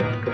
वाह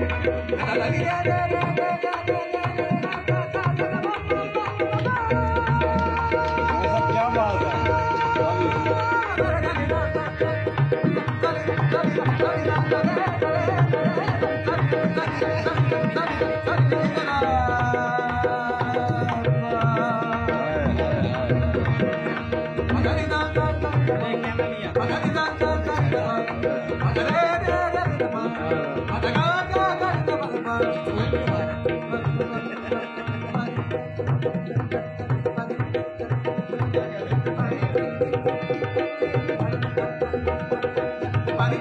la la la পারি?